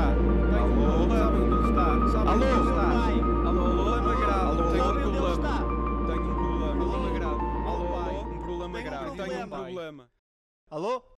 está? Alô, alô, onde ele está? Alô, onde ele está? Alô, alô, problema grave. Tenho um problema. Tenho um problema grave. Alô, alô, um problema grave. Tenho um problema. Alô?